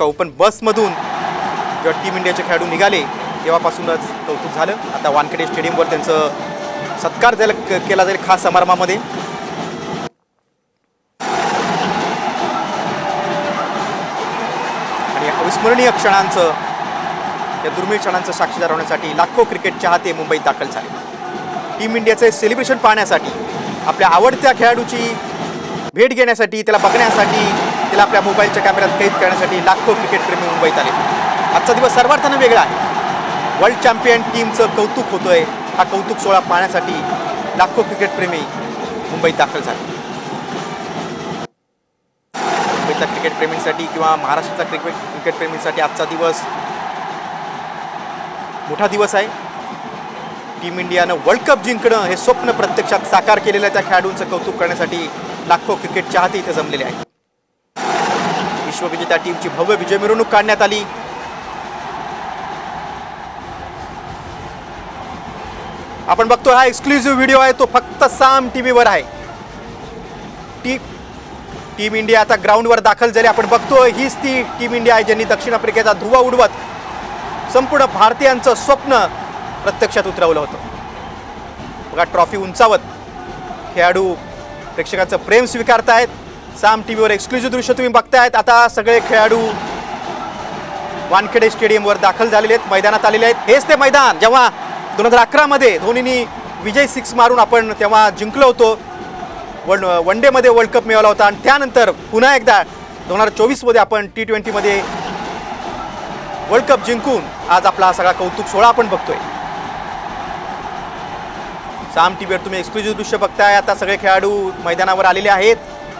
का ओपन बसमधून जेव्हा टीम इंडियाचे खेळाडू निघाले तेव्हापासूनच कौतुक झालं. आता वानखेडे स्टेडियमवर त्यांचं सत्कार जायला क- केला जाईल खास समारंभामध्ये. आणि अविस्मरणीय क्षणांचं या दुर्मिळ क्षणांचं साक्षीदार होण्यासाठी लाखो क्रिकेट चाहते मुंबईत दाखल झाले. टीम इंडियाचे सेलिब्रेशन पाहण्यासाठी आपल्या आवडत्या खेळाडूची भेट घेण्यासाठी त्याला बघण्यासाठी तिला आपल्या मोबाईलच्या कॅमेऱ्यात कैद करण्यासाठी लाखो क्रिकेटप्रेमी मुंबईत आले. आजचा दिवस सर्वार्थानं वेगळा आहे. वर्ल्ड चॅम्पियन टीमचं कौतुक होतोय. हा कौतुक सोहळा पाहण्यासाठी लाखो क्रिकेटप्रेमी मुंबईत दाखल झाले. मुंबईतल्या क्रिकेटप्रेमींसाठी किंवा महाराष्ट्रातल्या क्रिकेट क्रिकेटप्रेमींसाठी आजचा दिवस मोठा दिवस आहे. टीम इंडियानं वर्ल्ड कप जिंकणं हे स्वप्न प्रत्यक्षात साकार केलेल्या त्या खेळाडूंचं कौतुक करण्यासाठी लाखो क्रिकेट चाहते इथे जमलेले आहेत विश्वविजेत्या टीमची भव्य विजय मिरवणूक काढण्यात आली. आपण बघतो हा एक्सक्लुझिव्ह व्हिडिओ आहे तो फक्त साम टी व्हीवर आहे. टी टीम इंडिया आता ग्राउंडवर दाखल झाली. आपण बघतो हीच ती टीम इंडिया आहे ज्यांनी दक्षिण आफ्रिकेचा धुवा उडवत संपूर्ण भारतीयांचं स्वप्न प्रत्यक्षात उतरवलं होतं. बघा ट्रॉफी उंचावत खेळाडू प्रेक्षकांचं प्रेम स्वीकारतायत. साम टी व्हीवर एक्सक्लुझिव्ह दृश्य तुम्ही बघतायत. आता सगळे खेळाडू वानखेडे स्टेडियमवर दाखल झालेले आहेत. मैदानात आलेले आहेत. हेच ते मैदान. जेव्हा दोन हजार अकरामध्ये धोनीनी विजय सिक्स मारून आपण तेव्हा जिंकलो होतो. वन वन डेमध्ये वर्ल्ड कप मिळवला होता. आणि त्यानंतर पुन्हा एकदा दोन हजार चोवीसमध्ये आपण टी ट्वेंटीमध्ये वर्ल्ड कप जिंकून आज आपला सगळा कौतुक सोहळा आपण बघतोय. साम टीव्हीवर तुम्ही एक्सक्लुझिव्ह दृश्य बघताय. आता सगळे खेळाडू मैदानावर आलेले आहेत.